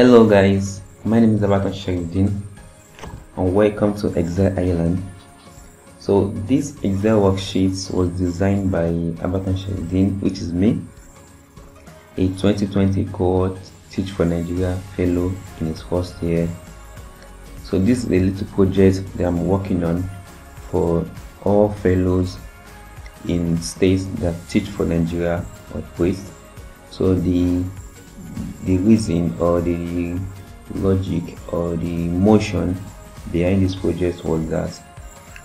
Hello guys, my name is Abatan Sheriffdeen and welcome to Excel Island. So this Excel worksheet was designed by Abatan Sheriffdeen which is me, a 2020 cohort Teach for Nigeria fellow in his first year. So this is a little project that I'm working on for all fellows in states that teach for Nigeria or Quest. So the the reason or the logic or the motion behind this project was that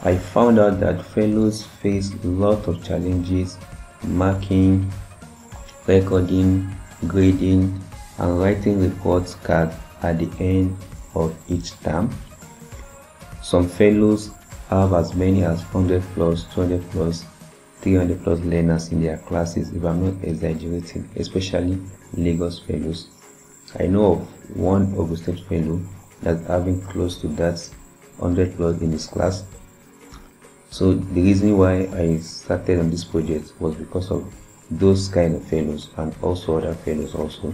I found out that fellows face a lot of challenges marking, recording, grading, and writing reports card at the end of each term. Some fellows have as many as 100 plus, 200 plus, 300 plus learners in their classes if I'm not exaggerating, especially Lagos fellows. I know of one Ogun State fellow that's having close to that 100 plus in his class. So the reason why I started on this project was because of those kind of fellows and also other fellows also.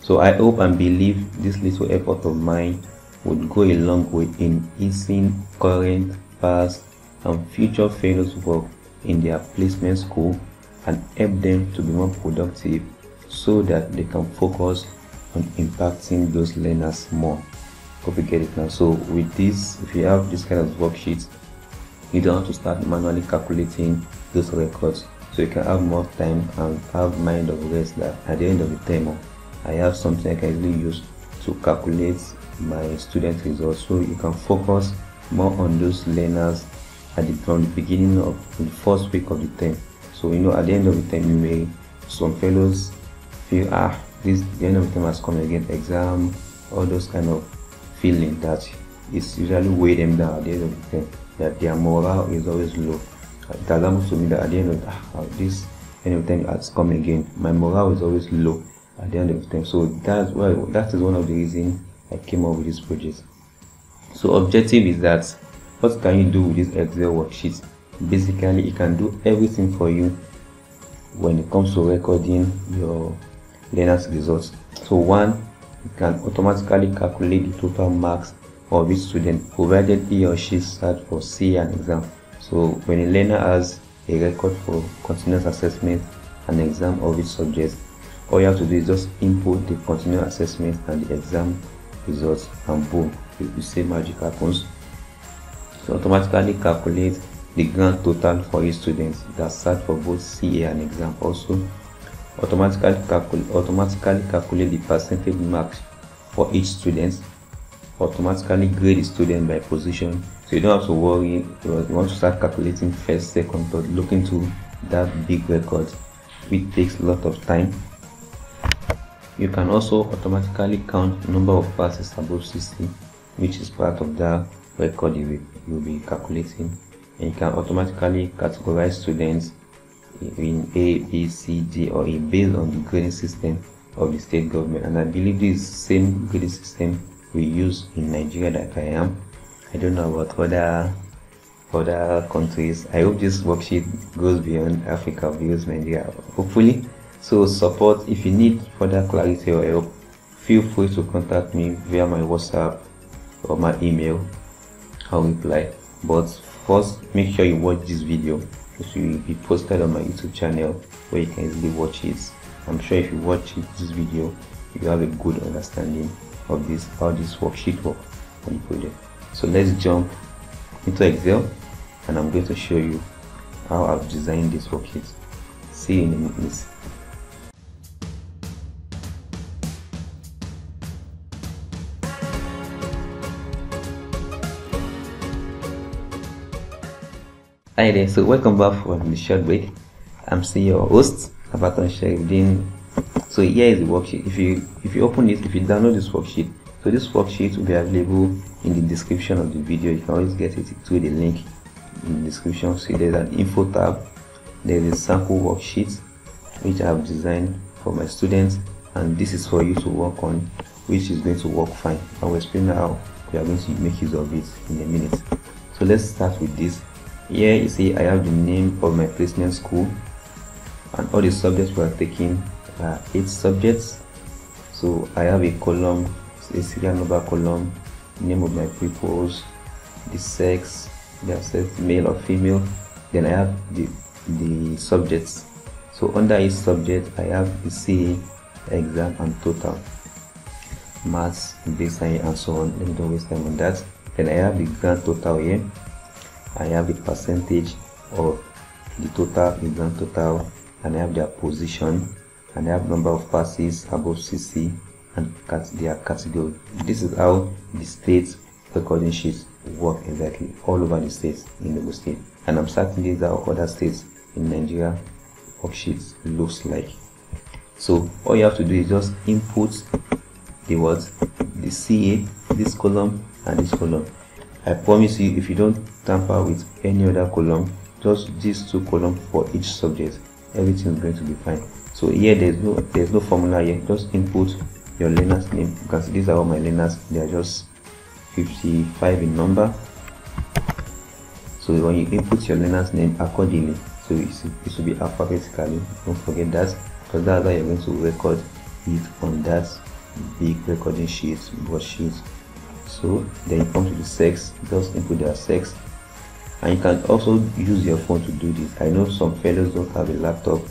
So I hope and believe this little effort of mine would go a long way in easing current, past, and future fellows' work in their placement school and help them to be more productive so that they can focus on impacting those learners more. Hope you get it now. So with this, if you have this kind of worksheet, you don't have to start manually calculating those records so you can have more time and have mind of rest that at the end of the term oh, I have something I can really use to calculate my student results so you can focus more on those learners at the, from the beginning of the first week of the term so you know at the end of the term you may some fellows feel ah this the end of the term has come again exam all those kind of feeling that is usually weigh them down at the end of the term that their morale is always low it has to me that at the end of ah, this end of the term has come again my morale is always low at the end of the time. So that's why that is one of the reasons I came up with this project. So objective is that what can you do with this Excel worksheet? Basically, it can do everything for you when it comes to recording your learners results. So one, it can automatically calculate the total marks of each student provided he or she sat for C an exam. So when a learner has a record for continuous assessment and exam of each subject, all you have to do is just input the continuous assessment and the exam results and boom you see magic happens automatically calculate the grand total for each student. That sat for both CA and exam also. Automatically calculate automatically calculate the percentage marks for each student. Automatically grade the student by position. So you don't have to worry. You want to start calculating first second third looking to that big record which takes a lot of time. You can also automatically count number of passes above 60 which is part of the record you will, be calculating and you can automatically categorize students in A, B, C, D or E based on the grading system of the state government and I believe this same grading system we use in Nigeria that I am. I don't know about other other countries. I hope this worksheet goes beyond Africa, beyond Nigeria. Hopefully so support if you need further clarity or help, feel free to contact me via my WhatsApp or my email. I'll reply. But first, make sure you watch this video. It will be posted on my YouTube channel where you can easily watch it. I'm sure if you watch this video, you have a good understanding of this how this worksheet work on the project. So let's jump into Excel and I'm going to show you how I've designed this worksheet. See you in a minute. Hi there, so welcome back from the short break. I'm still your host, Abatan Sheriffdeen. So here is the worksheet. If you if you open this, if you download this worksheet, so this worksheet will be available in the description of the video. You can always get it through the link in the description. So there's an info tab, there's a sample worksheet which I have designed for my students, and this is for you to work on, which is going to work fine. I will explain how we are going to make use of it in a minute. So let's start with this here you see I have the name of my placement school and all the subjects we are taking are eight subjects. So I have a column a serial number column name of my pupils the sex their sex male or female. Then I have the the subjects. So under each subject I have the CA exam and total. Maths baseline and so on. Let me don't waste time on that. Then I have the grand total here I have the percentage of the total exam total and I have their position and I have number of passes above CC and their category. This is how the state recording sheets work exactly all over the states in the state. And I'm certain these are other states in Nigeria worksheets looks like. So all you have to do is just input the words the CA this column and this column. I promise you if you don't tamper with any other column just these two columns for each subject. Everything is going to be fine. So here there's no there's no formula here. Just input your learner's name because these are all my learners. They are just 55 in number. So when you input your learner's name accordingly so it should be alphabetically. Don't forget that because that's how you're going to record it on that big recording sheet sheet so then you come to the sex just input their sex and you can also use your phone to do this. I know some fellows don't have a laptop.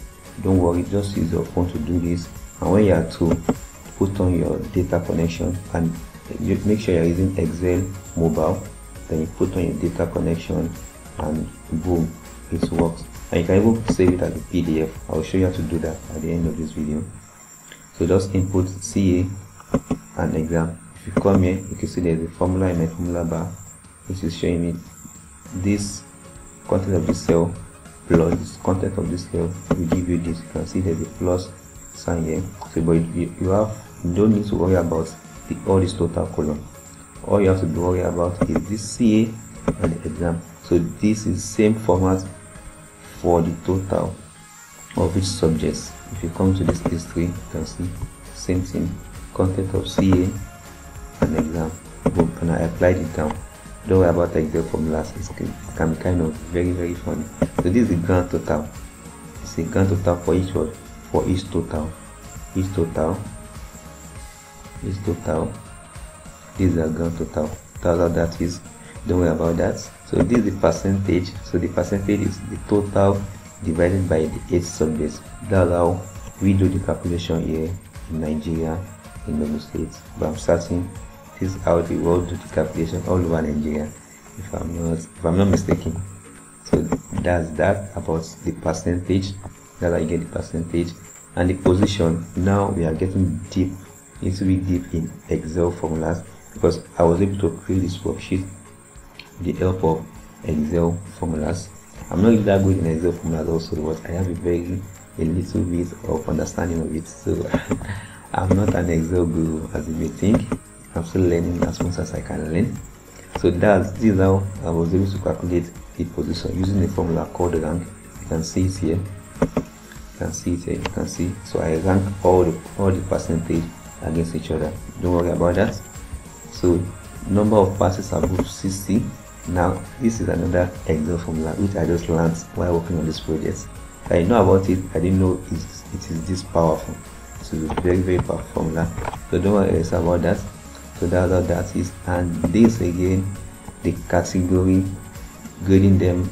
Don't worry just use your phone to do this. And when you are to put on your data connection and make sure you're using excel mobile. Then you put on your data connection and boom it works. And you can even save it as a pdf i'll show you how to do that at the end of this video. So just input ca and exam. If you come here you can see there's a formula in my formula bar. Which is showing me this content of the cell plus this content of this cell will give you this. You can see there's a plus sign here. So but you, you have you don't need to worry about the all this total column. All you have to worried about is this CA and the exam. So this is same format for the total of each subjects if you come to this history you can see same thing. Content of CA and exam. And I applied it down don't worry about the Excel formulas it can be kind of very very funny. So this is the grand total. It's a grand total for each one for each total. Each total. Each total. This is a grand total. Total that is. Don't worry about that. So this is the percentage. So the percentage is the total divided by the eight subjects. That's how we do the calculation here in Nigeria in the States but I'm certain this is how the world do the calculation. All over Nigeria if I'm not if I'm not mistaken. So that's that about the percentage. That's I get the percentage. And the position now we are getting deep into be deep in Excel formulas because I was able to create this worksheet with the help of Excel formulas. I'm not that good in Excel formulas also but I have a very a little bit of understanding of it. So I'm not an Excel guru as you may think I'm still learning as much as I can learn. So that's this is how I was able to calculate the position using a formula called rank. You can see it here. You can see it here. You can see. So I rank all the all the percentage against each other. Don't worry about that. So number of passes above 60. Now this is another Excel formula which I just learned while working on this project. I know about it. I didn't know it, it is this powerful. So it's very very powerful formula. So don't worry about that so that's other that is, and this again the category grading them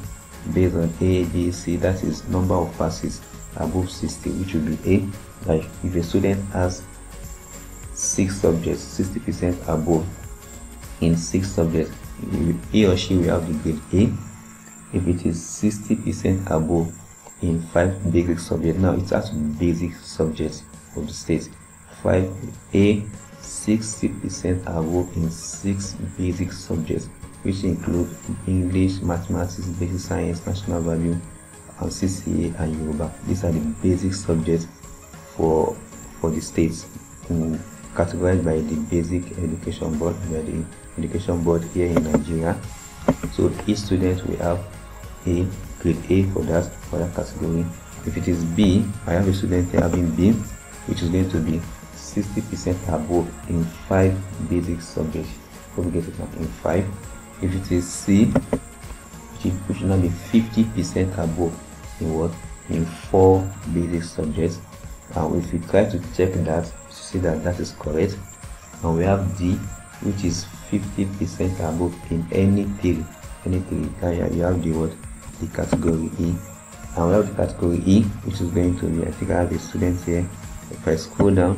based on A, B, C. That is number of passes above 60 which will be A. Like if a student has 6 subjects 60% above in 6 subjects he or she will have the grade A. If it is 60% above in 5 basic subjects now it has basic subjects of the state. 5A 60% are worked in six basic subjects, which include English, Mathematics, Basic Science, National Value, and CCA and Yoruba. These are the basic subjects for for the states, um, categorized by the Basic Education Board, by the Education Board here in Nigeria. So each student will have a grade A for that for that category. If it is B, I have a student having B, which is going to be 60% above in five basic subjects. Hope get it in five. If it is C, which should now be 50% above in what? In four basic subjects. And if you try to check that, you see that that is correct and we have d which is 50 percent above in any three any three you have the word the category e and we have the category e which is going to be i think i have a student here if i scroll down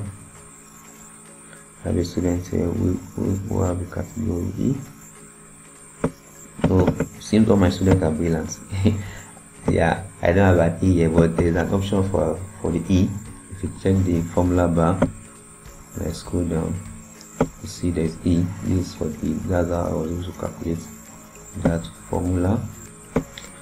I have a student here who, who, who have the category. E so seems all my students are brilliant yeah i don't have an e here but there's an option for for the e. If you check the formula bar let's scroll down you see there's e. This is for the that's how i was able to calculate that formula.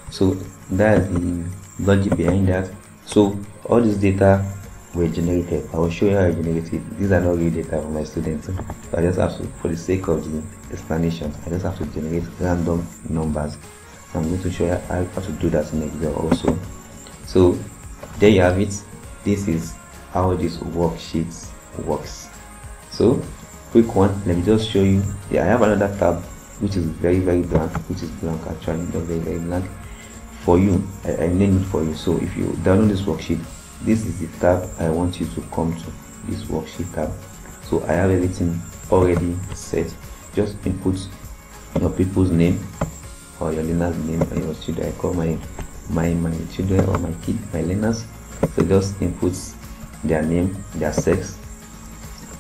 So that's the logic behind that. So all this data were generated. I will show you how i generated these are not real data for my students. So i just have to for the sake of the explanation i just have to generate random numbers. So i'm going to show you how to do that in excel also. So there you have it. This is how this worksheet works. So quick one. Let me just show you. Yeah i have another tab which is very very blank which is blank actually not very very blank for you. I, I named it for you. So if you download this worksheet this is the tab i want you to come to this worksheet tab. So i have everything already set. Just input your people's name or your learner's name and your children. I call my my my children or my kid my learners. So just input their name their sex.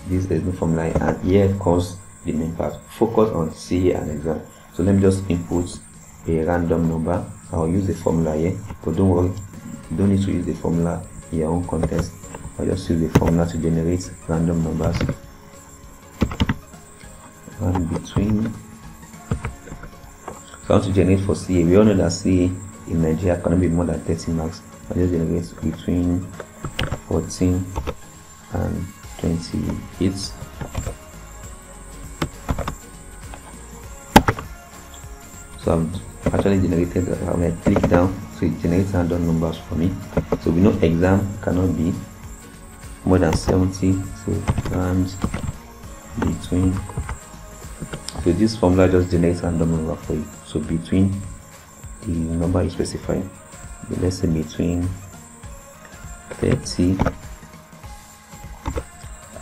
This is the formula and here comes the main part. Focus on CA and exam. So let me just input a random number. I'll use the formula here but don't worry. Don't need to use the formula your own context I'll just use the formula to generate random numbers. And between. So want to generate for CA we all know that CA in Nigeria cannot be more than 30 marks. I just generate between 14 and 28 so I've actually generated uh, when I click down. So it generates random numbers for me. So we know exam cannot be more than 70 so and between so this formula just generates random number for you. So between the number you specify let's say between 30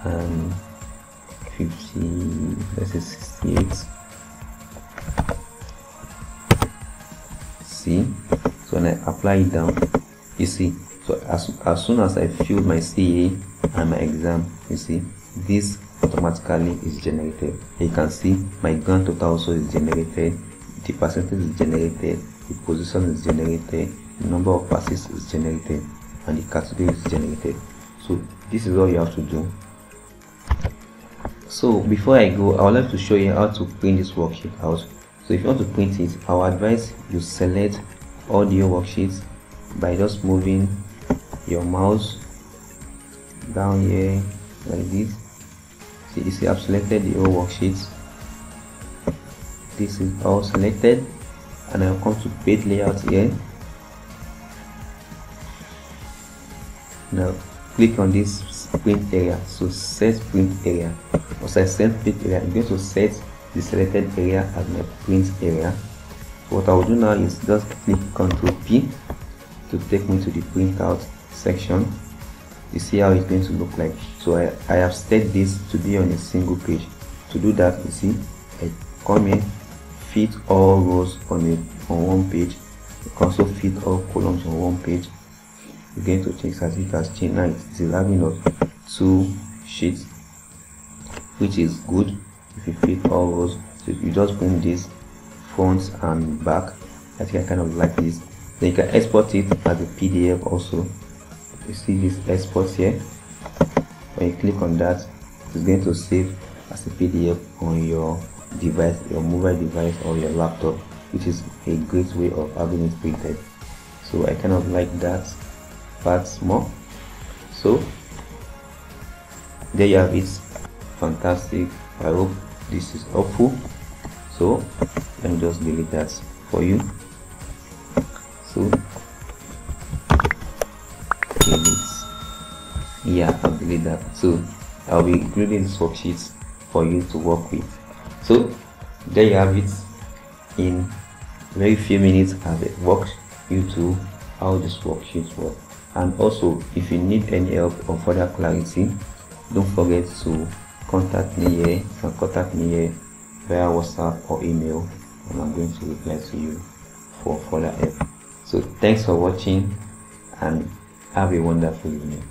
and 50 let's say 68 so when I apply it down you see so as, as soon as I fill my CA and my exam you see this automatically is generated. You can see my grand total also is generated the percentage is generated the position is generated the number of passes is generated and the category is generated. So this is all you have to do. So before I go I would like to show you how to print this worksheet out so if you want to print it I will advise you select audio worksheets by just moving your mouse down here like this. See you see I've selected the whole this is all selected. And I'll come to page layout here. Now click on this print area. So set print area. Once I set print area I'm going to set the selected area as my print area. What I will do now is just click Ctrl P to take me to the printout section. You see how it's going to look like. So I, I have set this to be on a single page. To do that you see I come here fit all rows on a on one page. You can also fit all columns on one page. You're going to check as it has changed. Now it is having us two sheets which is good if you fit all rows so you just bring this front and back I think I kind of like this. Then you can export it as a PDF also. You see this export here? When you click on that it's going to save as a PDF on your device your mobile device or your laptop which is a great way of having it printed. So I kind of like that part more. So there you have it. Fantastic I hope this is helpful. So let me just delete that for you. So delete yeah I'll delete that. So I'll be including these worksheets for you to work with. So there you have it. In very few minutes I've walked you through how this worksheet work and also if you need any help or further clarity don't forget to contact me here you can contact me here via whatsapp or email and i'm going to reply to you for further help. So thanks for watching and have a wonderful evening